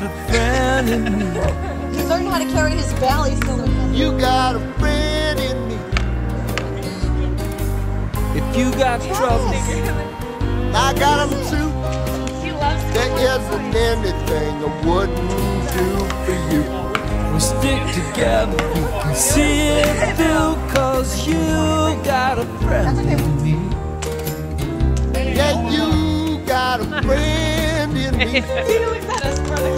got a friend in me. He's learning how to carry his belly still. You got a friend in me. If you got troubles, I got them too. There isn't anything I wouldn't do for you. we stick together. You can see it through, cause you got a friend in me. Yeah, you got a friend in me.